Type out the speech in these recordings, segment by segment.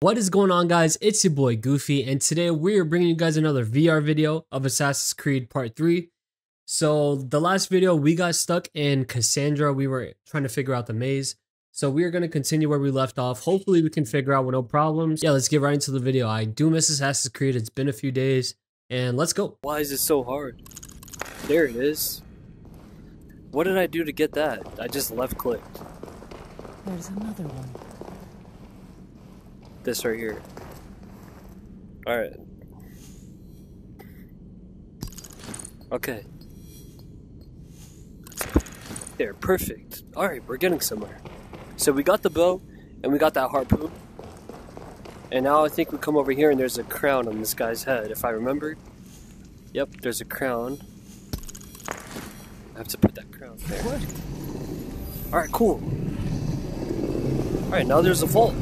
What is going on guys, it's your boy Ghofy and today we are bringing you guys another VR video of Assassin's Creed Part 3. So the last video we got stuck in Kassandra, we were trying to figure out the maze. So we are going to continue where we left off, hopefully we can figure out with no problems. Yeah, let's get right into the video. I do miss Assassin's Creed, it's been a few days and let's go. Why is it so hard? There it is. What did I do to get that? I just left clicked. There's another one. This right here. Alright. Okay. There, perfect. Alright, we're getting somewhere. So we got the bow, and we got that harpoon. And now I think we come over here and there's a crown on this guy's head, if I remember. Yep, there's a crown. I have to put that crown there. Alright, cool. Alright, now there's a vault.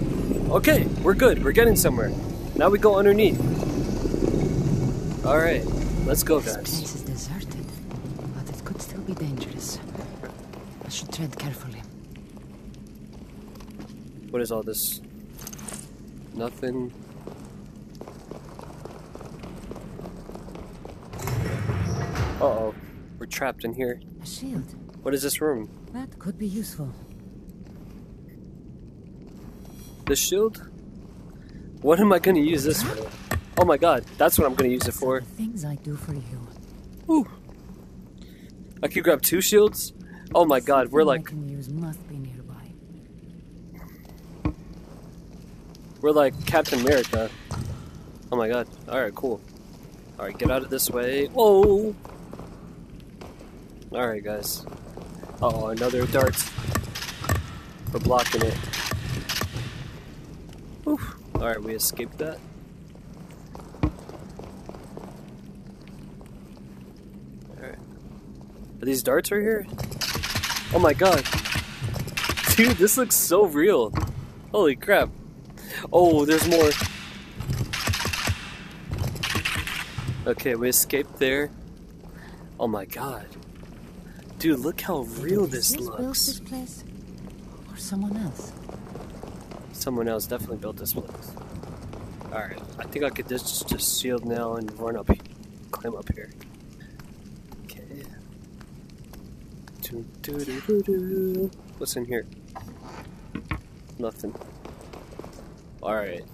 Okay, we're good. We're getting somewhere. Now we go underneath. Alright, let's go, This guys. place is deserted, but it could still be dangerous. I should tread carefully. What is all this? Nothing. Uh oh. We're trapped in here. A shield. What is this room? That could be useful. The shield? What am I gonna use this for? Oh my god, that's what I'm gonna use it for. The things I do for you. Ooh. I could grab two shields? Oh my god, we're like can use must be nearby. we're like Captain America. Oh my god. Alright, cool. Alright, get out of this way. Whoa! Alright guys. Uh oh, another dart. We're blocking it. Alright, we escaped that. Alright. Are these darts right here? Oh my god. Dude, this looks so real. Holy crap. Oh, there's more. Okay, we escaped there. Oh my god. Dude, look how real this Is built looks. this place? Or someone else? Someone else definitely built this place. Alright, I think I could just, just shield now and run up, climb up here. Okay. What's in here? Nothing. Alright.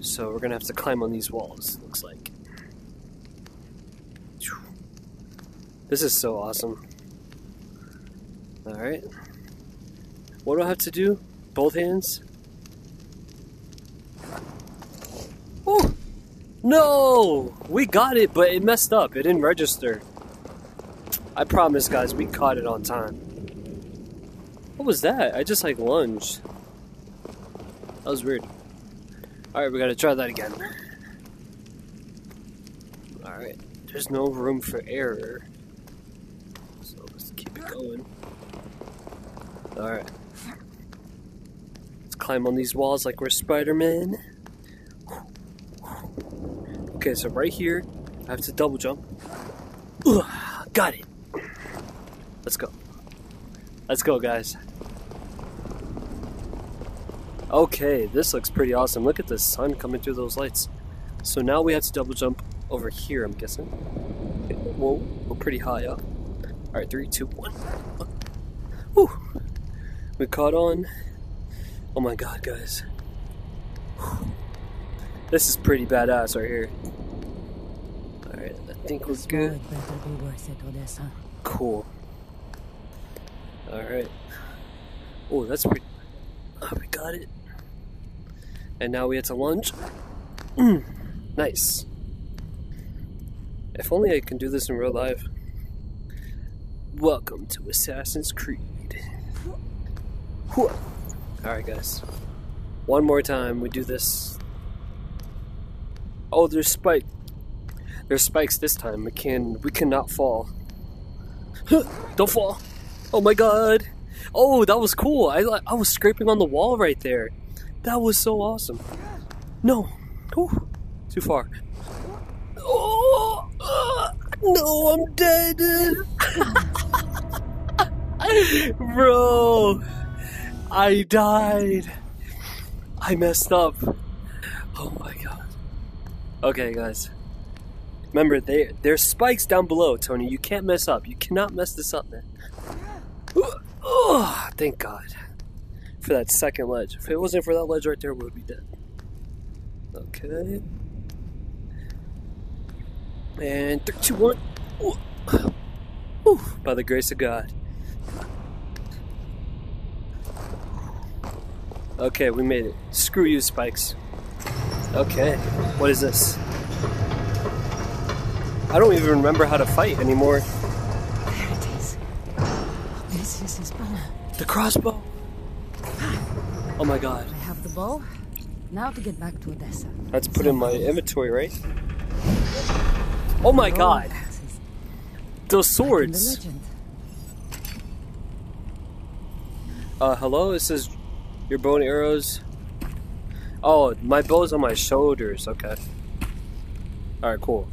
So we're gonna have to climb on these walls, looks like. This is so awesome. Alright. What do I have to do? Both hands? Oh! No! We got it, but it messed up. It didn't register. I promise, guys, we caught it on time. What was that? I just like lunged. That was weird. Alright, we gotta try that again. Alright, there's no room for error. So let's keep it going. Alright. Let's climb on these walls like we're Spider Man. Okay, so right here, I have to double jump. Ugh, got it. Let's go. Let's go, guys. Okay, this looks pretty awesome. Look at the sun coming through those lights. So now we have to double jump over here, I'm guessing. Whoa, we're pretty high up. Alright, three, two, one. Whew. We caught on. Oh my god, guys. This is pretty badass right here. Think we're good. be worth it, Odessa. Cool. Alright. Oh, that's pretty. Oh, we got it. And now we have to lunge. Mm, nice. If only I can do this in real life. Welcome to Assassin's Creed. Alright, guys. One more time, we do this. Oh, there's spike. There's spikes this time. We can we cannot fall. Don't fall. Oh my god. Oh, that was cool. I I was scraping on the wall right there. That was so awesome. No. Whew. Too far. Oh, uh, no, I'm dead. Bro, I died. I messed up. Oh my god. Okay, guys. Remember, they there's spikes down below, Tony. You can't mess up. You cannot mess this up, man. Oh, thank God for that second ledge. If it wasn't for that ledge right there, we would be dead. Okay. And three, two, one. Ooh. Ooh, by the grace of God. Okay, we made it. Screw you, spikes. Okay, what is this? I don't even remember how to fight anymore. There it is. This is his bow. The crossbow. Oh my god. I have the bow. Now to get back to Odessa. That's put in my inventory, right? Oh my god. Those the swords. Uh, hello? It says your bow and arrows. Oh, my bow's on my shoulders. Okay. Alright, cool.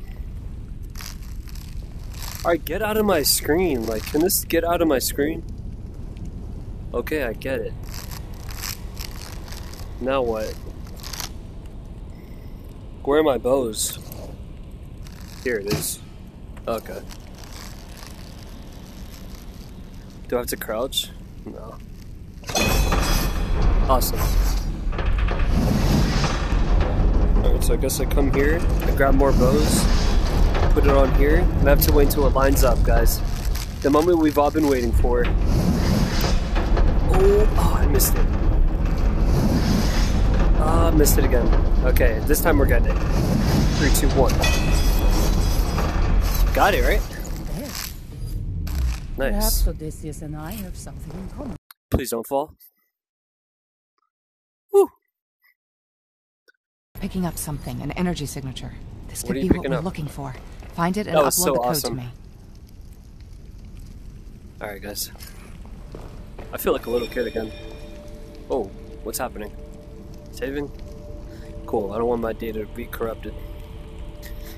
Alright, get out of my screen. Like, can this get out of my screen? Okay, I get it. Now what? Where are my bows? Here it is. Okay. Do I have to crouch? No. Awesome. Alright, so I guess I come here, I grab more bows, put it on here, and I have to wait until it lines up, guys. The moment we've all been waiting for. Oh, oh I missed it. Ah, missed it again. Okay, this time we're getting it. Three, two, one. Got it, right? There. Nice. Perhaps Odysseus and I have something in common. Please don't fall. Woo! Picking up something, an energy signature. This could be what we're up? looking for. Find it and That upload was so the code awesome. to me. Alright, guys. I feel like a little kid again. Oh, what's happening? Saving? Cool, I don't want my data to be corrupted.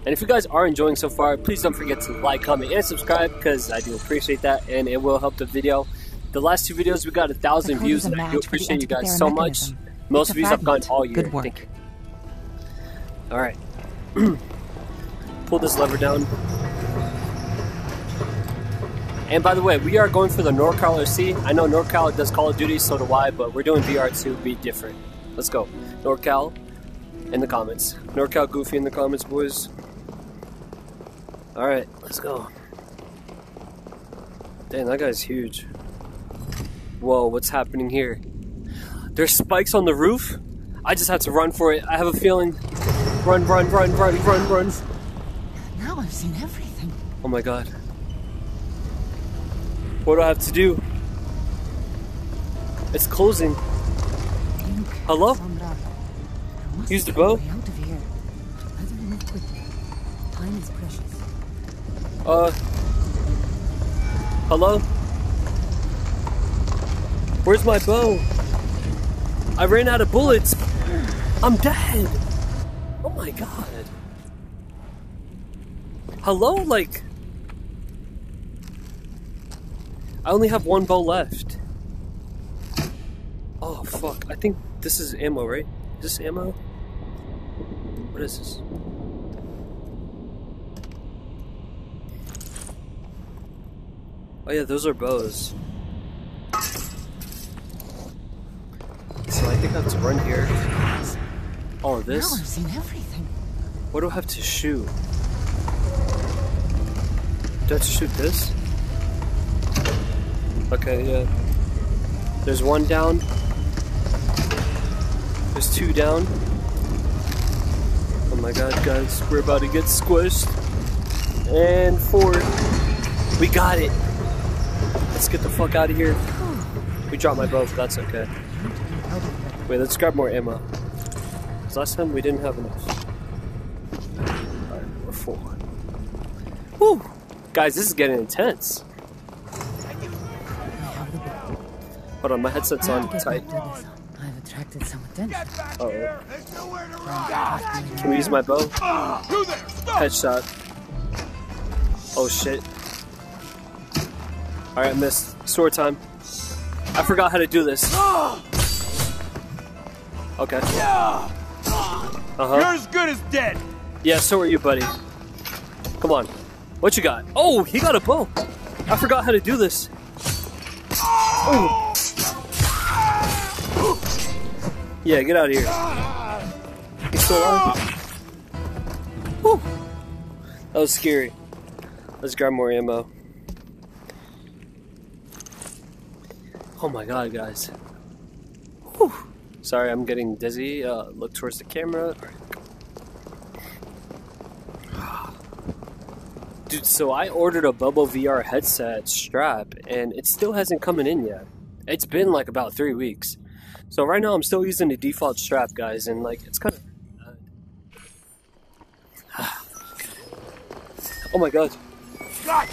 And if you guys are enjoying so far, please don't forget to like, comment, and subscribe because I do appreciate that and it will help the video. The last two videos we got a thousand views and I do match for the appreciate you guys so much. Most It's a views I've gotten all year. Good work. You. Alright. Pull this lever down. And by the way, we are going for the NorCal RC. I know NorCal does Call of Duty, so do I, but we're doing VR to be different. Let's go. NorCal in the comments. NorCal Ghofy in the comments, boys. Alright, let's go. Damn, that guy's huge. Whoa, what's happening here? There's spikes on the roof? I just have to run for it. I have a feeling. Run, run, run, run, run, run. Now I've seen everything. Oh my god. What do I have to do? It's closing. Hello? Use the bow? Uh. Hello? Where's my bow? I ran out of bullets. I'm dead. Oh my god. Hello? Like. I only have one bow left. Oh fuck. I think this is ammo, right? Is this ammo? What is this? Oh yeah, those are bows. So I think I have to run here. Oh, this? Now I've seen everything. What do I have to shoot? To shoot this? Okay, yeah. There's one down. There's two down. Oh my god, guys, we're about to get squished. And four. We got it. Let's get the fuck out of here. We dropped my bow, but that's okay. Wait, let's grab more ammo. 'Cause last time we didn't have enough. Alright, we're full. Woo! Guys, this is getting intense. I have the bow. Hold on, my headset's on tight. back to Odessa. I've attracted some attention. Uh oh. There's nowhere to run. Can we use my bow? You! Headshot. Oh shit. Alright, missed. Sword time. I forgot how to do this. Okay. Uh-huh. You're as good as dead. Yeah, so are you, buddy. Come on. What you got? Oh, he got a bow. I forgot how to do this. Oh. Yeah, get out of here. He's still alive. Whew. That was scary. Let's grab more ammo. Oh my god, guys. Whew. Sorry, I'm getting dizzy. Uh, look towards the camera. Dude, so I ordered a Bubble VR headset strap, and it still hasn't coming in yet. It's been like about three weeks. So right now I'm still using the default strap, guys, and like it's kind of. oh my god! God,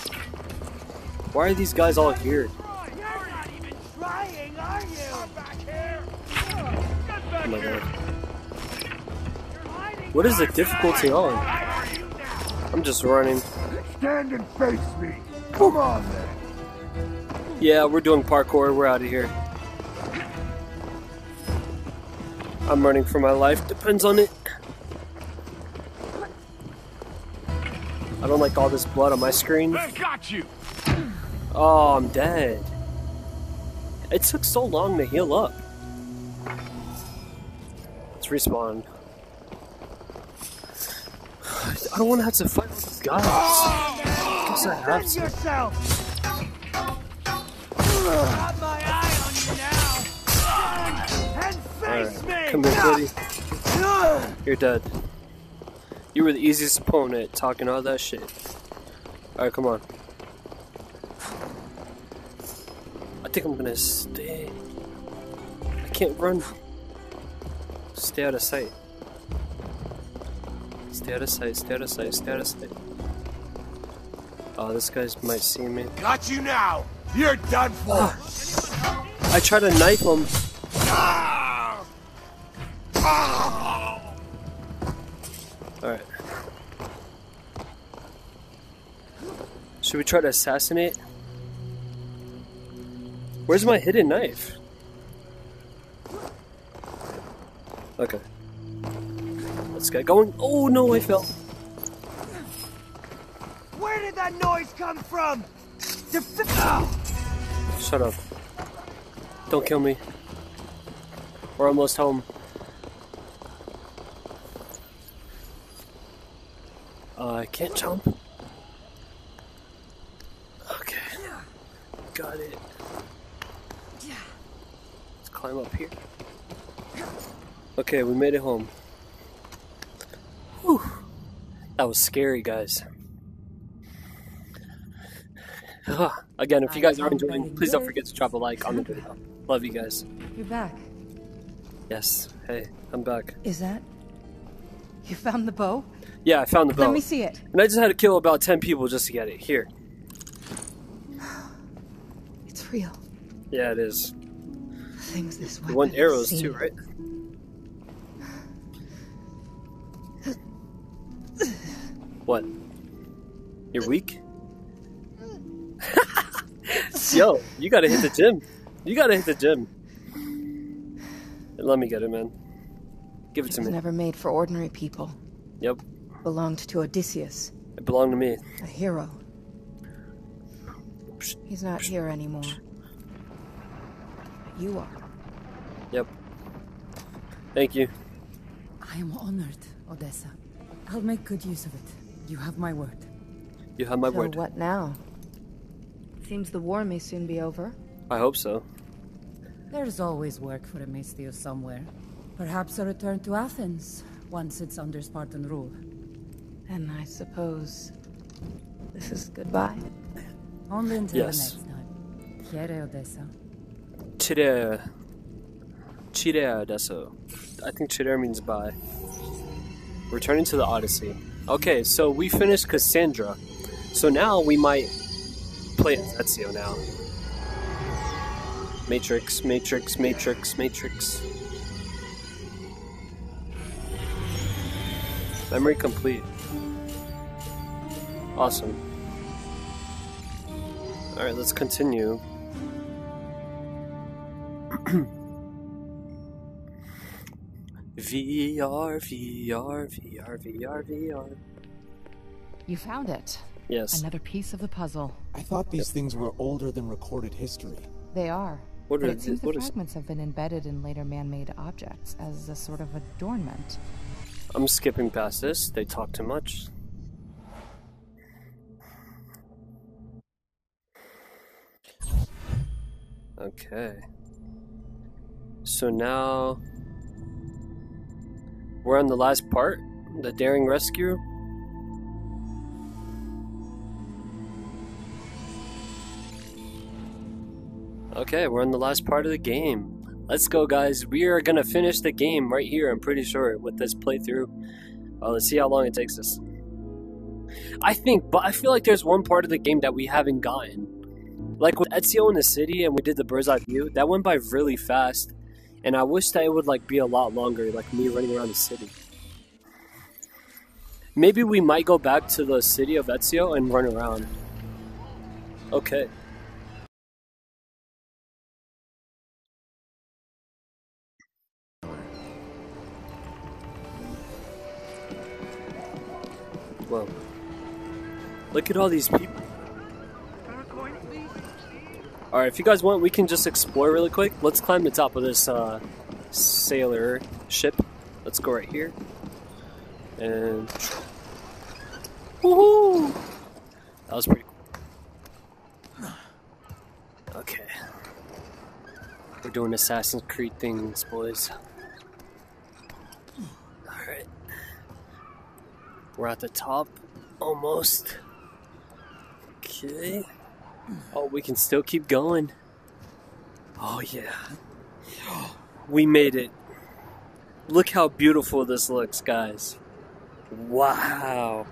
Why are these guys all here? you're not even trying, are you? Come back here. Get back Oh my god! What is the difficulty on? Where are you now? I'm just running. Stand and face me. Come on then. Yeah, we're doing parkour. We're out of here. I'm running for my life. Depends on it. I don't like all this blood on my screen. I got you. Oh, I'm dead. It took so long to heal up. Let's respawn. I don't want to have to fight all these guys. Guess I have Defend to. yourself. Got my eye on you now. And face Alright, me. come here, buddy. You're dead. You were the easiest opponent talking all that shit. Alright, come on. I think I'm gonna stay. I can't run. Stay out of sight. Stay out of sight, stay out of sight, stay out of sight. Oh, this guys might see me. Got you now. You're done for. Ah. I try to knife him. Alright. Should we try to assassinate? Where's my hidden knife? Okay. Let's get going. Oh no, I fell. Where did that noise come from? Ah! Shut up. Don't kill me. We're almost home. Uh, I can't jump. Okay. Got it. Let's climb up here. Okay, we made it home. Whew. That was scary, guys. Again, if you guys are enjoying, please don't forget to drop a like on the video. Love you guys. You're back. Yes. Hey, I'm back. Is that? You found the bow? Yeah, I found the bow. Let me see it. And I just had to kill about 10 people just to get it. Here. It's real. Yeah, it is. Things this want has arrows too, right? What? You're weak? Yo, you gotta hit the gym. You gotta hit the gym. Let me get it, man. Give it It to was me. never made for ordinary people. Yep, Belonged to Odysseus, it belonged to me. a hero. He's not here anymore. You are. Yep. Thank you. I am honored, Odessa. I'll make good use of it. You have my word. You have my so word. what now? Seems the war may soon be over. I hope so. There's always work for a misthios somewhere. Perhaps a return to Athens, once it's under Spartan rule. And I suppose this is goodbye. Only until Yes. the next time. Chaire Odessa. Chidea. Chidea adesso. I think Chidea means bye. Returning to the Odyssey. Okay, so we finished Kassandra. So now we might play as Ezio now. Matrix, Matrix, Matrix, Matrix. Memory complete. Awesome. Alright, let's continue. VR, VR, VR, VR, VR. You found it. Yes. Another piece of the puzzle. I thought these things were older than recorded history. They are. What but are it seems the- what the is- fragments have been embedded in later man-made objects as a sort of adornment. I'm skipping past this. They talk too much. Okay. So now we're on the last part, the daring rescue. Okay, we're in the last part of the game. Let's go, guys. We are gonna finish the game right here. I'm pretty sure with this playthrough. Let's see how long it takes us. I think, but I feel like there's one part of the game that we haven't gotten. Like with Ezio in the city, and we did the bird's eye view. That went by really fast, and I wish that it would like be a lot longer, like me running around the city. Maybe we might go back to the city of Ezio and run around. Okay. Look at all these people. Alright, if you guys want, we can just explore really quick. Let's climb the top of this uh, sailor ship. Let's go right here. And. Woohoo! That was pretty cool. Okay. We're doing Assassin's Creed things, boys. Alright. We're at the top. Almost. Okay. Oh, we can still keep going. Oh, yeah. We made it. Look how beautiful this looks, guys. Wow.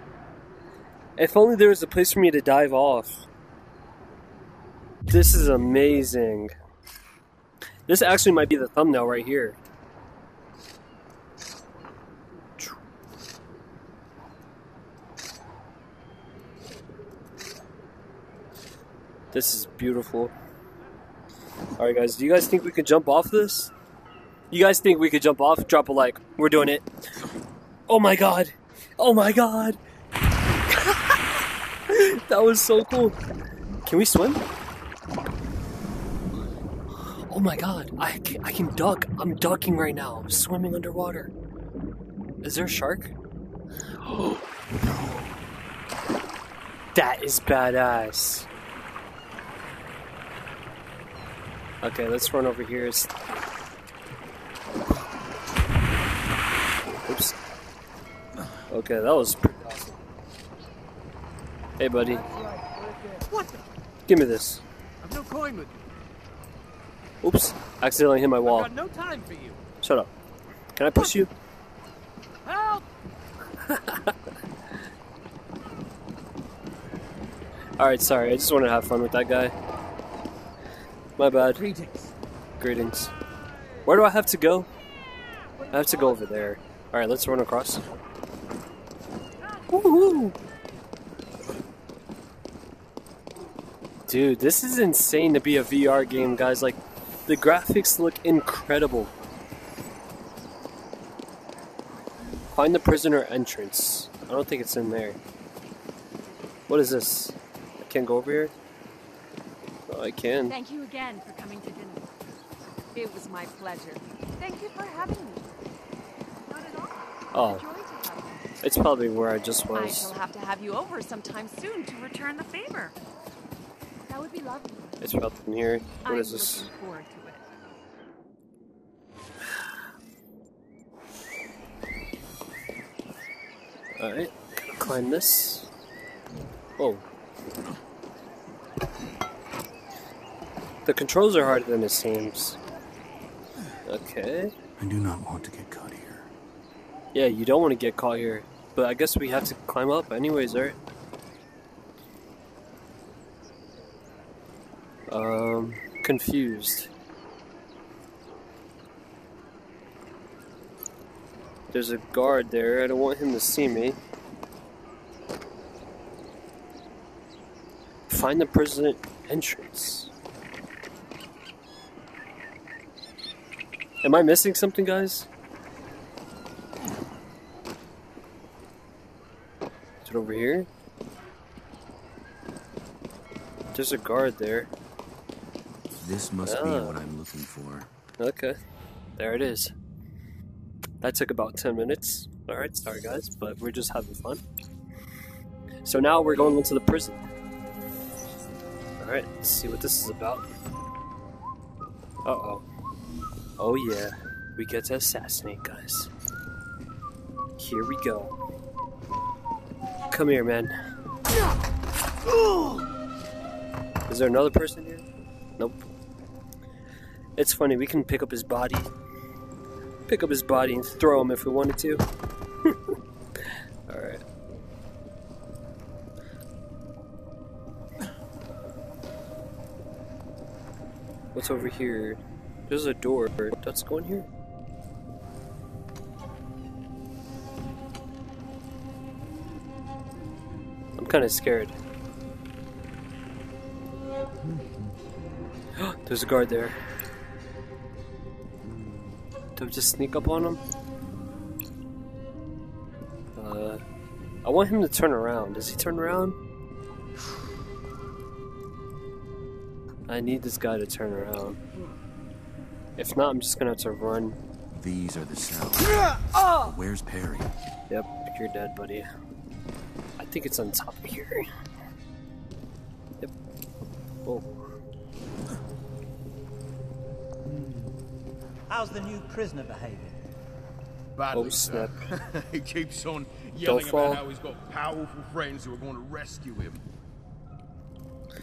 If only there was a place for me to dive off. This is amazing. This actually might be the thumbnail right here. This is beautiful. Alright, guys, do you guys think we could jump off this? You guys think we could jump off? Drop a like. We're doing it. Oh my god! Oh my god! that was so cool. Can we swim? Oh my god, I can, I can duck. I'm ducking right now. I'm swimming underwater. Is there a shark? that is badass. Okay, let's run over here. It's- Oops. Okay, that was pretty awesome. Hey, buddy. What the? Give me this. I've no coin with you. Oops. Accidentally hit my I've wall. got no time for you. Shut up. Can I push you? Help! Alright, sorry. I just want to have fun with that guy. My bad. Greetings. Greetings. Where do I have to go? I have to go over there. Alright, let's run across. Woohoo! Dude, this is insane to be a VR game, guys. Like, the graphics look incredible. Find the prisoner entrance. I don't think it's in there. What is this? I can't go over here? I can. Thank you again for coming to dinner. It was my pleasure. Thank you for having me. Not at all. Oh, Joy to have you. it's probably where I just was. I shall have to have you over sometime soon to return the favor. That would be lovely. It's probably in here. What I'm is this? looking forward to it. Alright, climb this. Oh. The controls are harder than it seems. Okay. I do not want to get caught here. Yeah, you don't want to get caught here. But I guess we have to climb up anyways, right? Um, confused. There's a guard there. I don't want him to see me. Find the prison entrance. Am I missing something, guys? Is it over here? There's a guard there. This must ah. be what I'm looking for. Okay. There it is. That took about 10 minutes. Alright, sorry guys, but we're just having fun. So now we're going into the prison. Alright, let's see what this is about. Uh-oh oh. Yeah, we get to assassinate guys. Here we go. Come here, man. Is there another person here? Nope. It's funny, we can pick up his body. Pick up his body and throw him if we wanted to. Alright. What's over here? There's a door. Let's go in here. I'm kind of scared. There's a guard there. Do we just sneak up on him? Uh, I want him to turn around. Does he turn around? I need this guy to turn around. If not, I'm just gonna have to run. These are the cells. Uh. Where's Perry? Yep, you're dead, buddy. I think it's on top of here. Yep. Oh, How's the new prisoner behaving? oh snap. he keeps on yelling about how he's got powerful friends who are going to rescue him.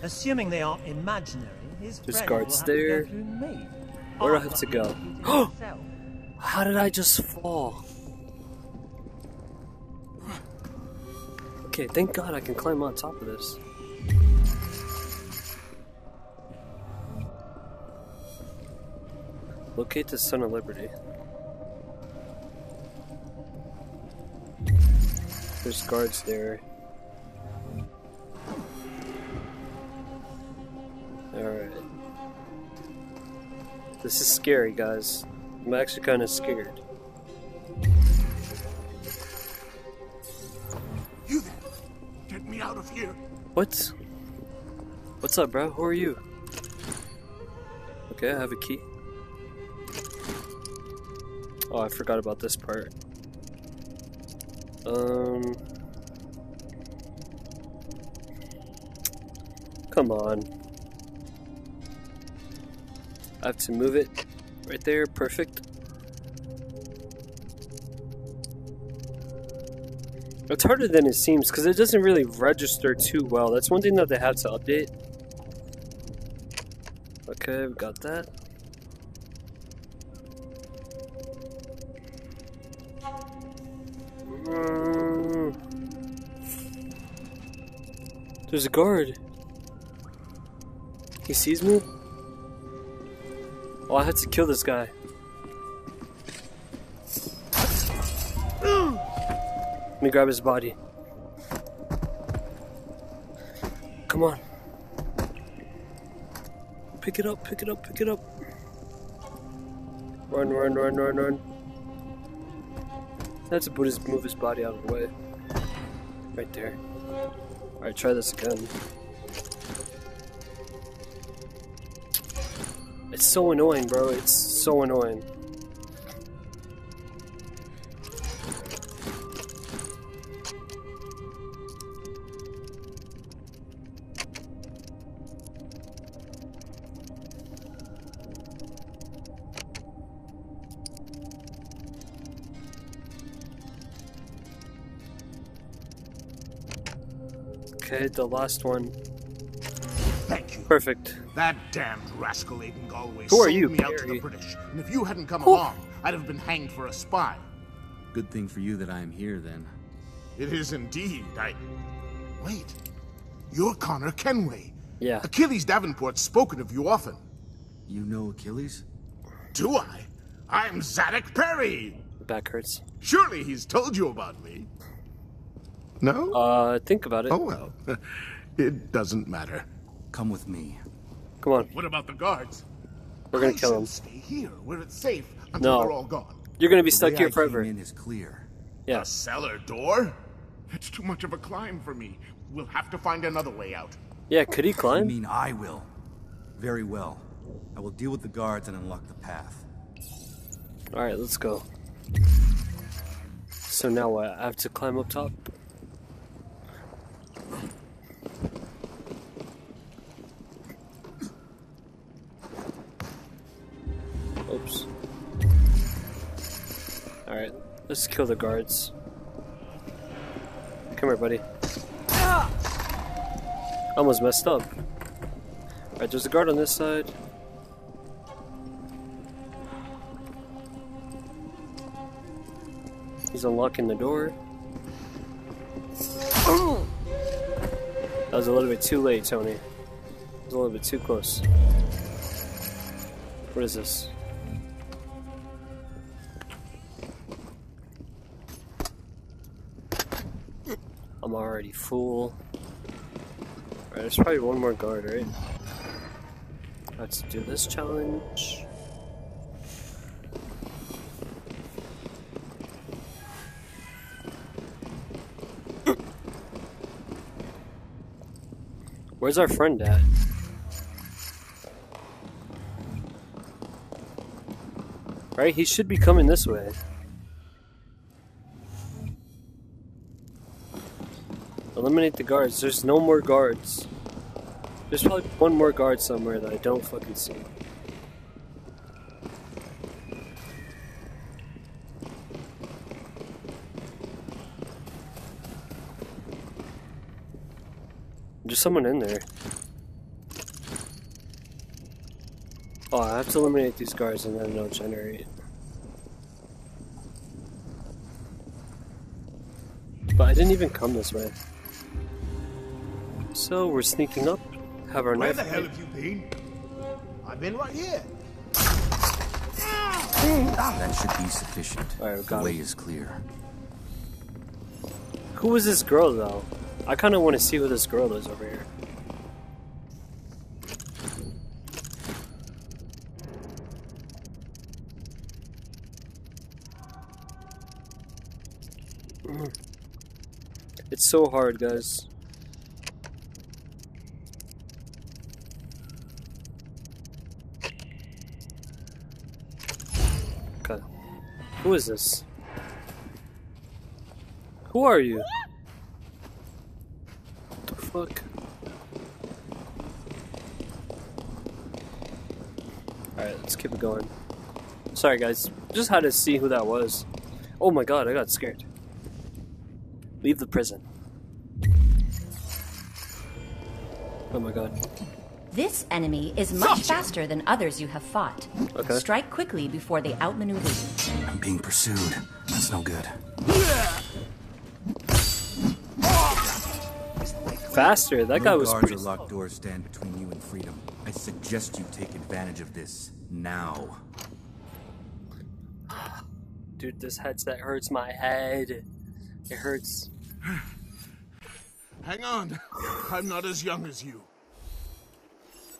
Assuming they aren't imaginary, his There's friends guards will have there. to go through me. Where do I I've to go? ability to do it myself. How did I just fall? Okay, thank God I can climb on top of this. Locate the Son of Liberty. There's guards there. This is scary, guys. I'm actually kind of scared. You there? Get me out of here. What? What's up, bro? Who are you? Okay, I have a key. Oh, I forgot about this part. Um. Come on. I have to move it right there. Perfect. It's harder than it seems because it doesn't really register too well. That's one thing that they have to update. Okay, we got that. Mm. There's a guard. He sees me? Oh, I had to kill this guy. Let me grab his body. Come on. Pick it up, pick it up, pick it up. Run, run, run, run, run. That's put his, move his body out of the way. Right there. Alright, try this again. It's so annoying, bro. It's so annoying. Okay, the last one. Thank you. Perfect. That damned rascal Aiden Galway Who are sold you, me out to the British, and if you hadn't come Who- along, I'd have been hanged for a spy. Good thing for you that I am here then. It is indeed. I. Wait. You're Connor Kenway. Yeah. Achilles Davenport's spoken of you often. You know Achilles? Do I? I'm Zadok Perry. The back hurts. Surely he's told you about me. No? Uh, think about it. Oh well. It doesn't matter. Come with me. Come on. What about the guards? We're gonna I kill them. Stay here, where it's safe until No. they're all gone. You're gonna be The stuck here I forever. In is clear. Yeah. A cellar door? That's too much of a climb for me. We'll have to find another way out. Yeah, could he climb? I mean I will? Very well. I will deal with the guards and unlock the path. Alright, let's go. So now what? I have to climb up top? Let's kill the guards. Come here, buddy. Almost messed up. Alright, there's a guard on this side. He's unlocking the door. That was a little bit too late, Tony. It was a little bit too close. What is this? I'm already full. Alright, there's probably one more guard, right? Let's do this challenge. Where's our friend at? Right, he should be coming this way. Eliminate the guards. There's no more guards. There's probably one more guard somewhere that I don't fucking see. There's someone in there. Oh, I have to eliminate these guards and then it'll generate. But I didn't even come this way. So we're sneaking up. Have our Where knife. the hell have you been? I've been right here. That should be sufficient. Alright, we the way him. is clear. Who is this girl though? I kind of want to see who this girl is over here. Mm. It's so hard, guys. Who is this? Who are you? What the fuck? Alright, let's keep it going. Sorry guys, just had to see who that was. Oh my god, I got scared. Leave the prison. Oh my god. This enemy is much faster than others you have fought. Okay. Strike quickly before they outmaneuver you. I'm being pursued. That's no good. Faster, that no guy was guards pretty or locked doors stand between you and freedom. I suggest you take advantage of this now. Dude, this headset hurts my head. It hurts. Hang on. I'm not as young as you.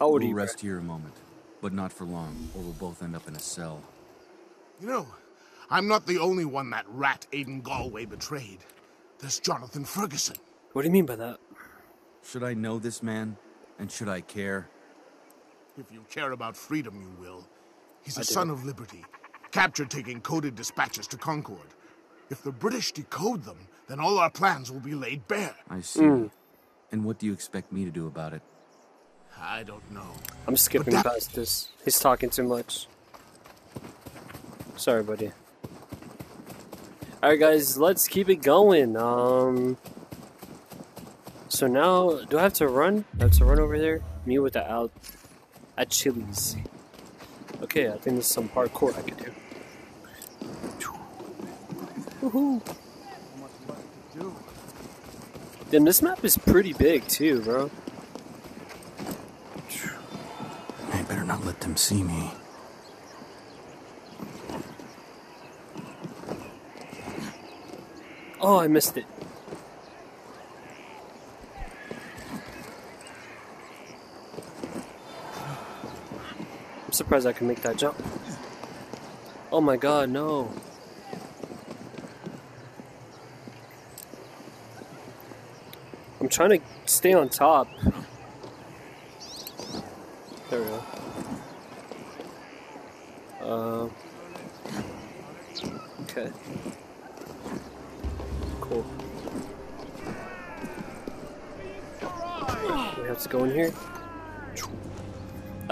How old we'll you? rest here a moment, but not for long, or we'll both end up in a cell. You know, I'm not the only one that rat Aiden Galway betrayed. There's Jonathan Ferguson. What do you mean by that? Should I know this man? And should I care? If you care about freedom, you will. He's I a do. son of liberty, captured taking coded dispatches to Concord. If the British decode them, then all our plans will be laid bare. I see. Mm. And what do you expect me to do about it? I don't know. I'm skipping that- past this. He's talking too much. Sorry, buddy. Alright, guys, let's keep it going. Um. So now, do I have to run? I have to run over there? Me with the out at Chili's. Okay, I think this is some parkour I can do. Woohoo! Then this map is pretty big too, bro. I better not let them see me. Oh, I missed it. I'm surprised I can make that jump. Oh my god, no. I'm trying to stay on top. There we go. Um. Okay. Cool. We have to go in here.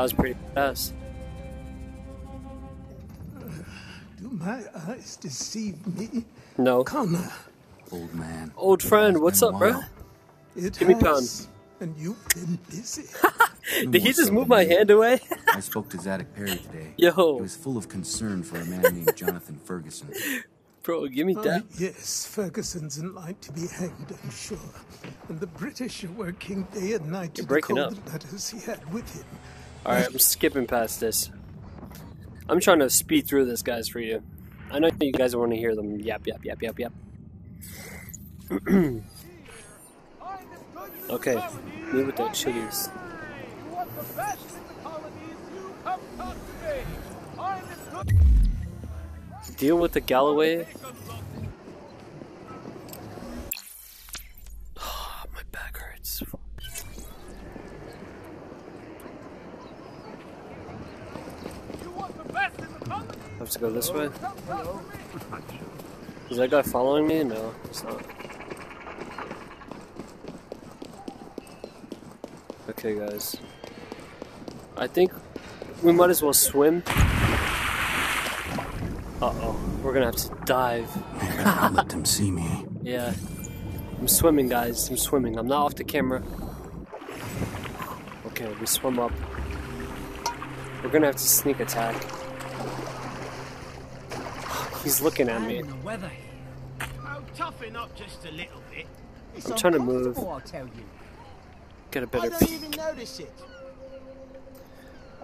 That was pretty fast. Do my eyes deceive me? No. Connor, Old man. Old friend, what's up, bro? it Give me has, and you've been busy. Did he just move my hand away? I spoke to Zadok Perry today. Yo. He was full of concern for a man named Jonathan Ferguson. Bro, give me Oh, that. yes, Ferguson's in line to be hanged, I'm sure. And the British are working day and night to You're breaking decode up. the letters he had with him. Alright, I'm skipping past this. I'm trying to speed through this, guys, for you. I know you guys want to hear them. Yap, yap, yap, yap, yap. okay, me with the chilies. Deal with the Galloway. My back hurts. You want the best in the colonies. Have to go this way. Come talk to me. Is that guy following me? No, it's not. Okay, guys. I think we might as well swim. Uh oh, we're gonna have to dive. I better let them see me. Yeah. I'm swimming, guys. I'm swimming. I'm not off the camera. Okay, we swim up. We're gonna have to sneak attack. He's looking at me. the weather here. Oh, toughen up just a little bit. I'm trying to move. I'll tell you. Get a better. don't even notice it.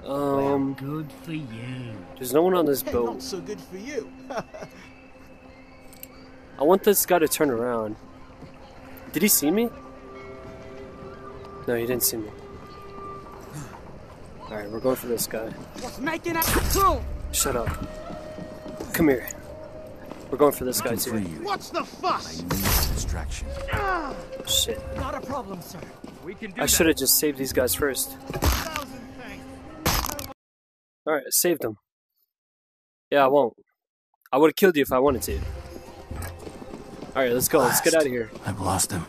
Um, Good for you. there's no one on this boat. not so good for you. I want this guy to turn around. Did he see me? No, he didn't see me. Alright, we're going for this guy. What's making up? Shut up. Come here. We're going for this guy too. What's the fuss? Distraction. Ah! Shit. Not a problem, sir. We can do I should have just saved these guys first. Alright, saved them. Yeah, I won't. I would have killed you if I wanted to. Alright, let's go. Let's get out of here. I've lost him.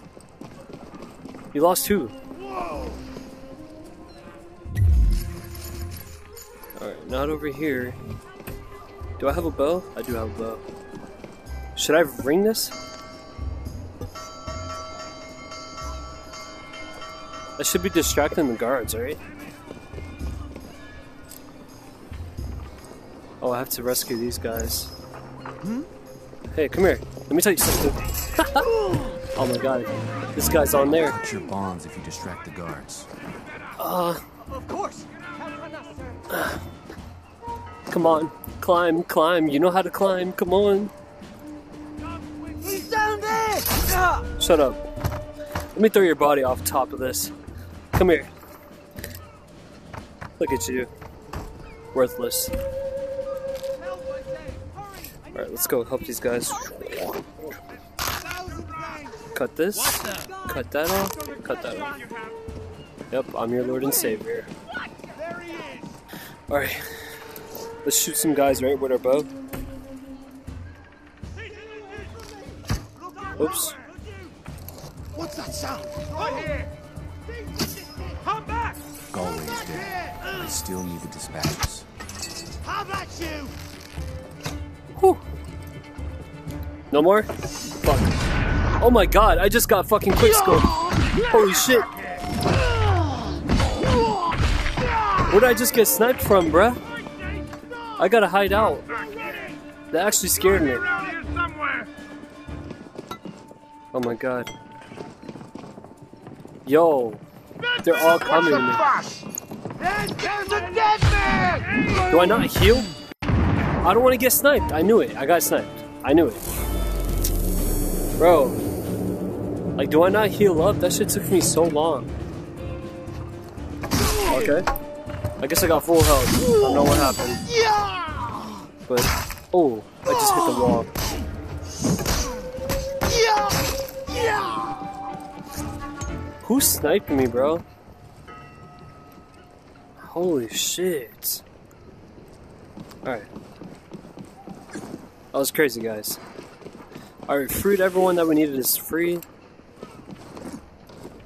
You lost who? Alright, not over here. Do I have a bow? I do have a bow. Should I ring this? I should be distracting the guards, right? Oh, I have to rescue these guys. Hey, come here. Let me tell you something. oh my god. This guy's on there. Cut your bonds if you distract the guards. Uh, Of course. Count on us, sir. come on. Climb, climb. You know how to climb. Come on. Shut up. Let me throw your body off top of this. Come here. Look at you. Worthless. Alright, let's go help these guys. Cut this. Cut that off. Cut that off. Yep, I'm your Lord and Savior. Alright. Let's shoot some guys right with our bow. Oops. What's that sound? Right here. Come back. Galway is dead. I still need the dispatches. How about you? No more? Fuck. Oh my god, I just got fucking quickscope. Holy shit. Where'd I just get sniped from, bruh? I gotta hide out. That actually scared me. Oh my god. Yo. They're all coming to me. There's, there's a dead man. Do I not heal? I don't want to get sniped. I knew it. I got sniped. I knew it. Bro. Like, do I not heal up? That shit took me so long. Okay. I guess I got full health. I don't know what happened. But, oh, I just hit the wall. Who sniped me, bro? Holy shit. Alright. That was crazy, guys. Alright, fruit everyone that we needed is free.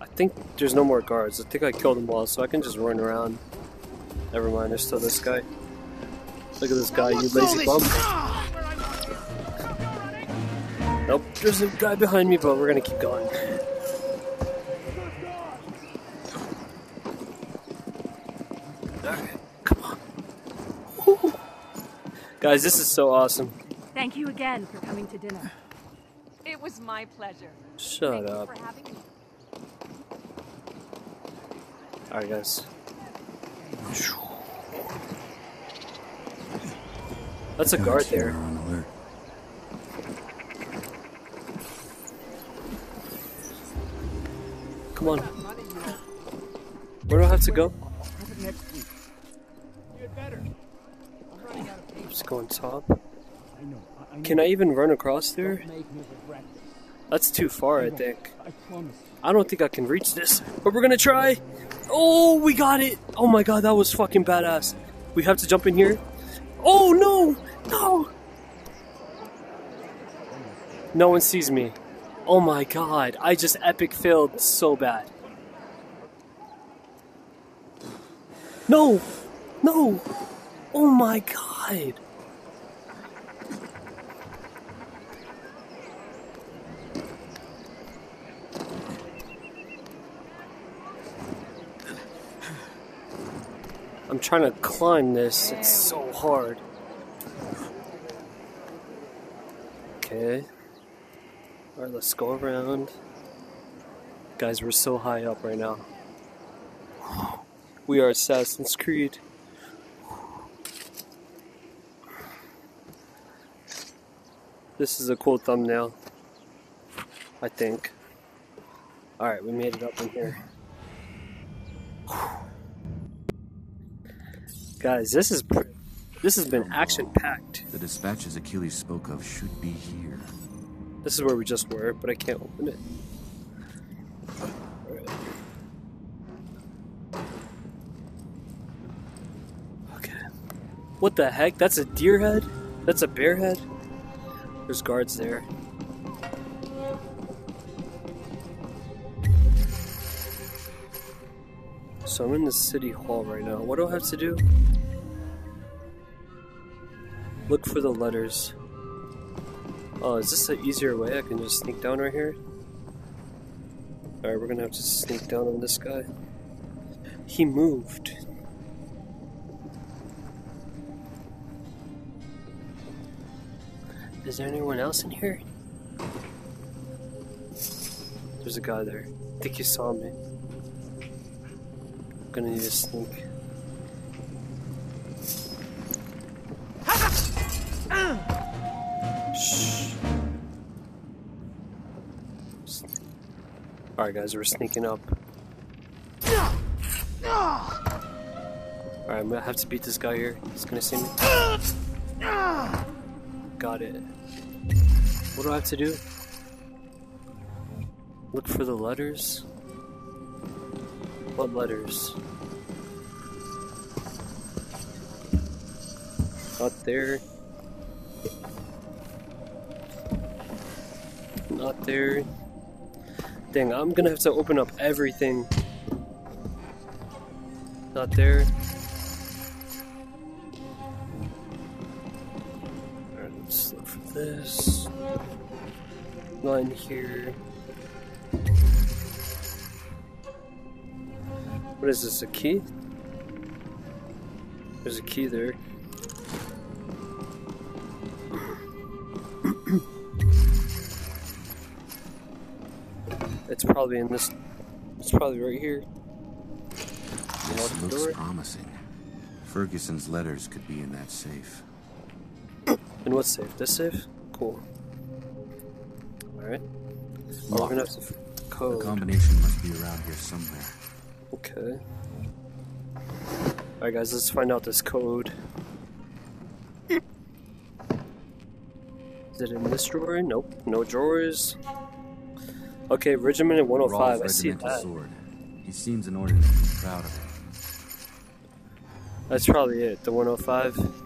I think there's no more guards. I think I killed them all, so I can just run around. Never mind, there's still this guy. Look at this guy, you lazy bum. Nope, there's a guy behind me, but we're gonna keep going. Alright, come on. Woo. Guys, this is so awesome. Thank you again for coming to dinner. It was my pleasure. Shut Thank up. You for having me. Alright, guys. That's a guard there. On alert. Come on. Where do I have to go? Just go on top. Can I even run across there? That's too far, I think. I don't think I can reach this, but we're gonna try. Oh, we got it! Oh my god, that was fucking badass. We have to jump in here. Oh no! No! No one sees me. Oh my god, I just epic failed so bad. No! No! Oh my god! Trying to climb this, it's so hard. Okay. Alright, let's go around. Guys, we're so high up right now. We are Assassin's Creed. This is a cool thumbnail. I think. Alright, we made it up in here. Guys, this is pr- this has been action packed. The dispatches Achilles spoke of should be here. This is where we just were, but I can't open it. Okay. What the heck? That's a deer head? That's a bear head? There's guards there. So I'm in the city hall right now. What do I have to do? Look for the letters. Oh, is this an easier way? I can just sneak down right here? Alright, we're gonna have to sneak down on this guy. He moved. Is there anyone else in here? There's a guy there. I think he saw me. Gonna need to sneak. Alright, guys, we're sneaking up. Alright, I'm gonna have to beat this guy here. He's gonna see me. Got it. What do I have to do? Look for the letters? Letters? Not there. Not there. Dang, I'm gonna have to open up everything. Not there. Alright, let's look for this. In here. What is this, a key? There's a key there. It's probably in this. It's probably right here. This looks door. promising. Ferguson's letters could be in that safe. And what's safe? This safe? Cool. Alright. We're gonna have to f- The combination must be around here somewhere. Okay. Alright, guys, let's find out this code. Is it in this drawer? Nope. No drawers. Okay, Regiment in 105. Rawls I see that. sword. He seems inordinately proud of it. That's probably it. The 105.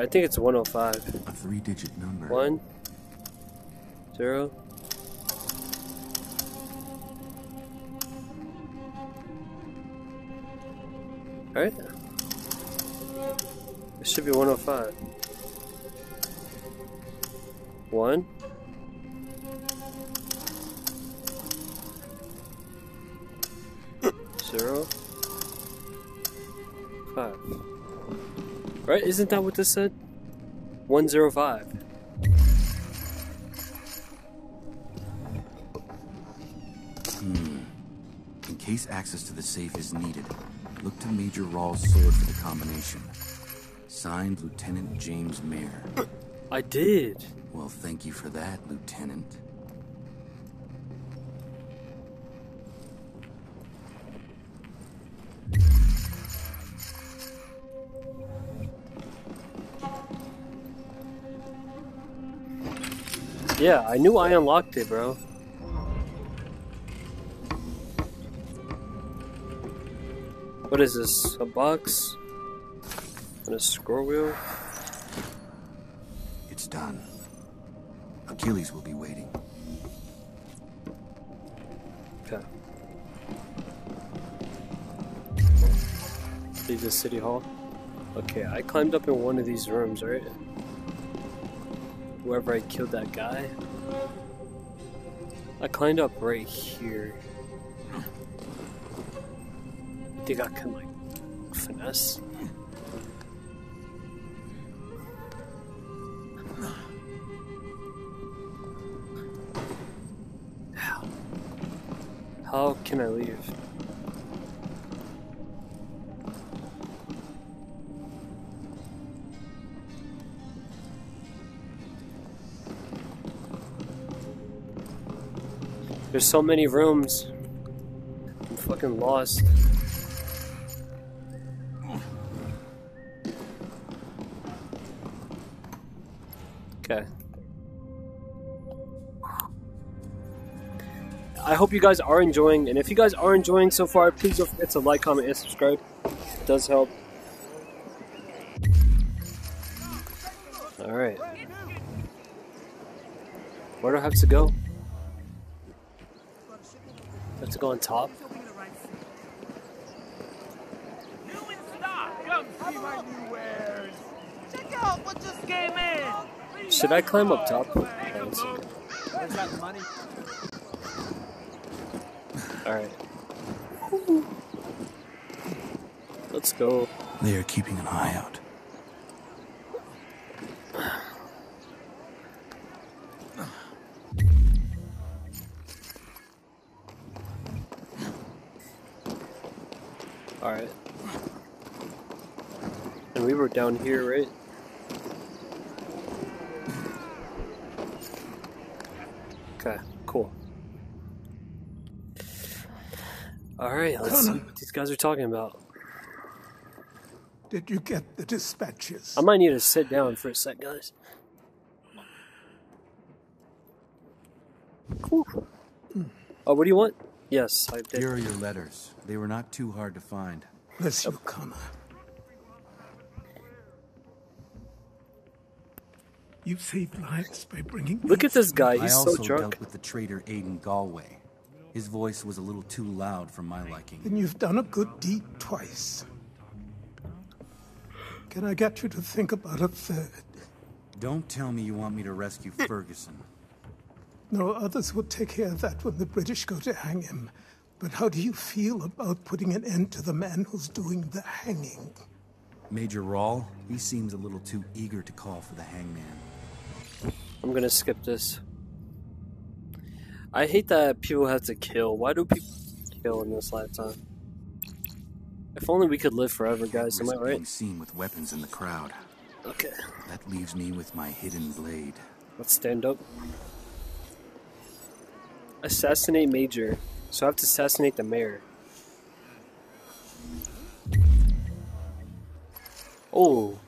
I think it's 105. A three-digit number. One, zero. Alright. It should be 105. One. Oh Isn't that what this said? 105. Hmm. In case access to the safe is needed, look to Major Rawls' sword for the combination. Signed, Lieutenant James Mayer. I did. Well, thank you for that, Lieutenant. Yeah, I knew I unlocked it, bro. What is this? A box? And a scroll wheel? It's done. Achilles will be waiting. Okay. Leave the city hall. Okay, I climbed up in one of these rooms, right? Wherever I killed that guy. I climbed up right here. I think I can like finesse. How? How can I leave? There's so many rooms. I'm fucking lost. Okay. I hope you guys are enjoying, and if you guys are enjoying so far, please don't forget to like, comment, and subscribe. It does help. Alright. Where do I have to go? I have to go on top? Come see my new wares. Check out what just came in. Should I climb up top? Alright. Let's go. They are keeping an eye out. Down here, right? Okay, cool. Alright, let's see what these guys are talking about. Did you get the dispatches? I might need to sit down for a sec, guys. Cool. Oh, what do you want? Yes, I did. Here are your letters. They were not too hard to find. Bless you, Connor. You saved lives by bringing. Look at this guy. I He's also so drunk. dealt with the traitor Aiden Galway. His voice was a little too loud for my liking. Then you've done a good deed twice. Can I get you to think about a third? Don't tell me you want me to rescue hmm. Ferguson. No, others will take care of that when the British go to hang him. But how do you feel about putting an end to the man who's doing the hanging? Major Rawl, he seems a little too eager to call for the hangman. I'm gonna skip this. I hate that people have to kill. Why do people kill in this lifetime? If only we could live forever, guys. Am I right? seen with weapons in the crowd. Okay. That leaves me with my hidden blade. Let's stand up. Assassinate Major. So I have to assassinate the mayor. Oh.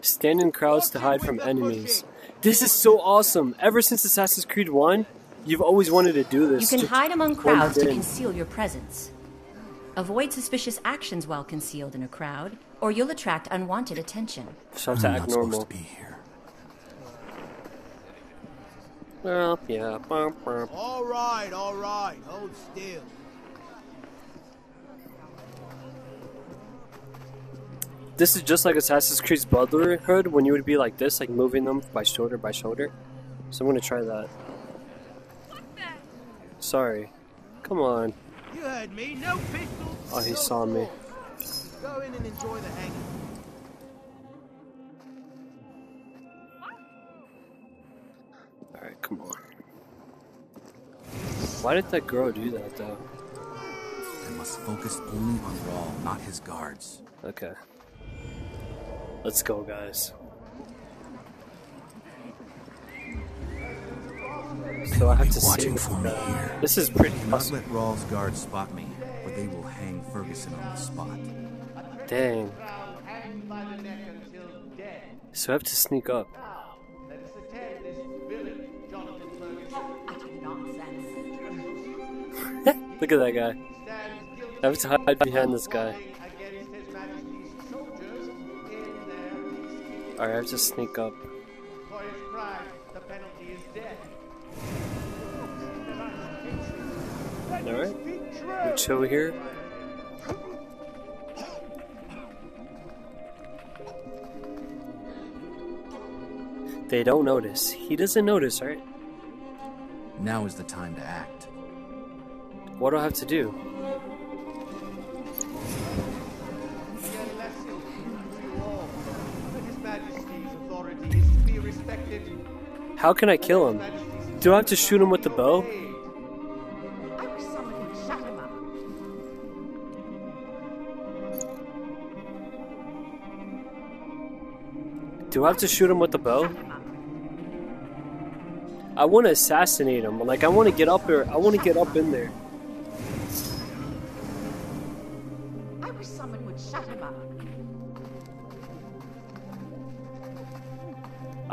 Stand in crowds to hide from enemies. This is so awesome. Ever since Assassin's Creed 1, you've always wanted to do this. You can hide among crowds to conceal your presence. Avoid suspicious actions while concealed in a crowd, or you'll attract unwanted attention. So I have to act normal. Well, yeah. Bum, bum. All right, all right. Hold still. This is just like Assassin's Creed's Brotherhood when you would be like this, like moving them by shoulder by shoulder. So I'm gonna try that. Sorry. Come on. You heard me. No pistols. Oh, he saw me. Go in and enjoy the hanging. Alright, come on. Why did that girl do that though? I must focus only on Rawl, not his guards. Okay. Let's go, guys. So I have to watching for me the- here. This is pretty Do not let Rawl's guards spot me, or they will hang Ferguson on the spot. Dang. Hanged by the neck until dead. So I have to sneak up. Now, let us attend this villain, Jonathan Ferguson. Utter nonsense. Look at that guy. I have to hide behind this guy. Alright, I have to sneak up. For his crime, the penalty is death. Alright. We chill here. They don't notice. He doesn't notice, right? Now is the time to act. What do I have to do? How can I kill him? Do I have to shoot him with the bow? I wish someone would shut him up. Do I have to shoot him with the bow? I want to assassinate him. Like I want to get up there. I want to get up in there.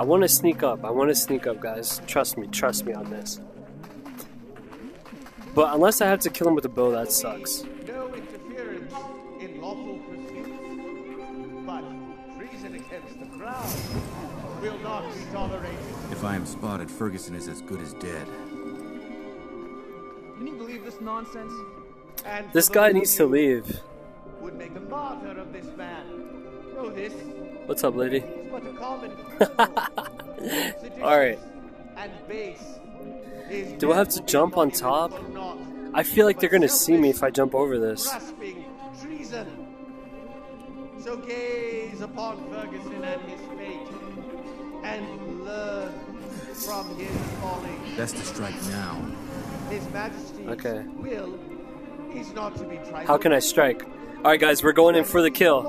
Want to sneak up. I want to sneak up, guys. Trust me. Trust me on this. But unless I have to kill him with a bow, that sucks. No interference in lawful pursuits. But treason against the crown will not be tolerated. If I am spotted, Ferguson is as good as dead. Can you believe this nonsense? And This guy needs to leave. Would make a martyr of this man. Know this What's up, lady? Is but a common Alright. and base. His Do I have to jump on top? not I feel like they're gonna see me if I jump over this. grasping treason. So gaze upon Ferguson and his fate, and learn from his folly. Best to strike now. His Majesty's Okay. will is not to be trifled. How can I strike? Alright, guys, we're going in for the kill.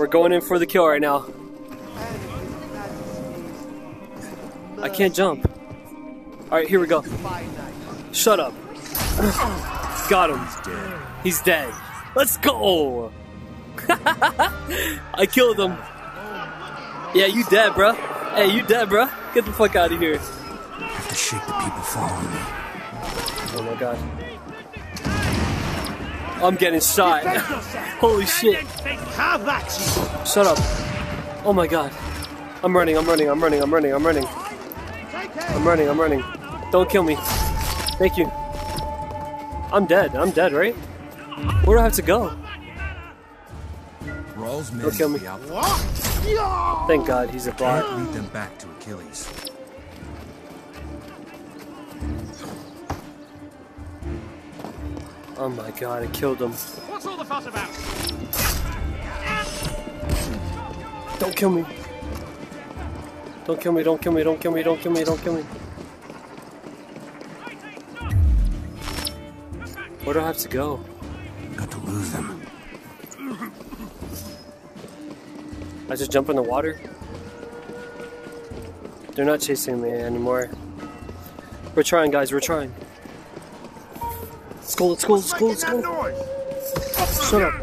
Law is absolute, We're going in for the kill right now. and His Majesty's I can't jump. Alright, here we go. Shut up. Got him. He's dead. Let's go. I killed him. Yeah, you dead, bruh. Hey, you dead, bruh. Get the fuck out of here. I have to shake the people following me. Oh my god. I'm getting shot. Holy shit. Have that, Shut up. Oh my god. I'm running, I'm running, I'm running, I'm running, I'm running. I'm running, I'm running. Don't kill me. Thank you. I'm dead. I'm dead, right? Where do I have to go? Rawl's men Don't kill me. be. Thank God he's a bot. Lead them back to Achilles. Oh my god, I killed him. What's all the fuss about? Don't kill me. Don't kill me, don't kill me, don't kill me, don't kill me, don't kill me. Where do I have to go? Got to lose them. I just jump in the water? They're not chasing me anymore. We're trying, guys, we're trying. Let's go, let's go, let's go, let's go. Shut up.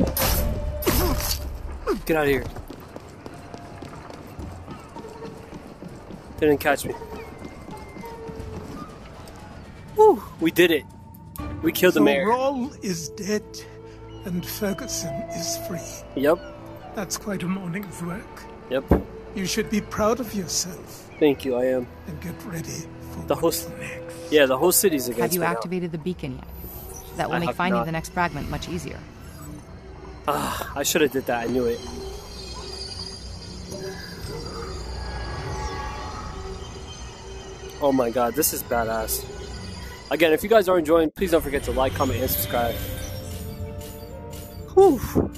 Get out of here. They Didn't catch me. Woo! We did it. We killed so the mayor. Rawl is dead, and Ferguson is free. Yep. That's quite a morning's work. Yep. You should be proud of yourself Thank you. I am. and get ready for The whole. what's next. Yeah, the whole city's against Have you me now. activated the beacon yet? That will I make finding not. the next fragment much easier. Ah, I should have did that. I knew it. Oh my god, this is badass. Again, if you guys are enjoying, please don't forget to like, comment, and subscribe. Whew.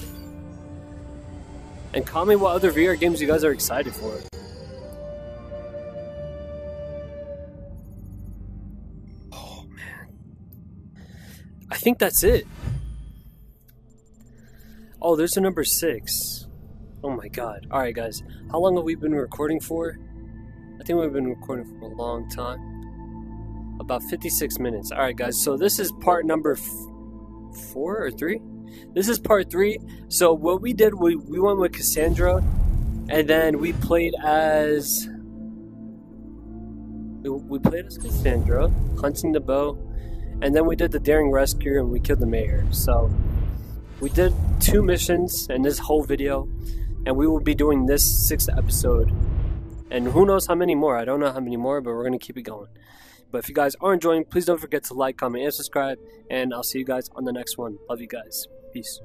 And comment what other VR games you guys are excited for. Think that's it. Oh, there's a number six. Oh my god. Alright, guys. How long have we been recording for? I think we've been recording for a long time. About 56 minutes. Alright, guys. So this is part number four or three? This is part three. So what we did, we, we went with Kassandra, and then we played as. We played as Kassandra, hunting the bow, and then we did the daring rescue and we killed the mayor. So we did two missions in this whole video, and we will be doing this sixth episode. And who knows how many more? I don't know how many more, but we're gonna keep it going. But if you guys are enjoying, please don't forget to like, comment, and subscribe. And I'll see you guys on the next one. Love you guys. Peace.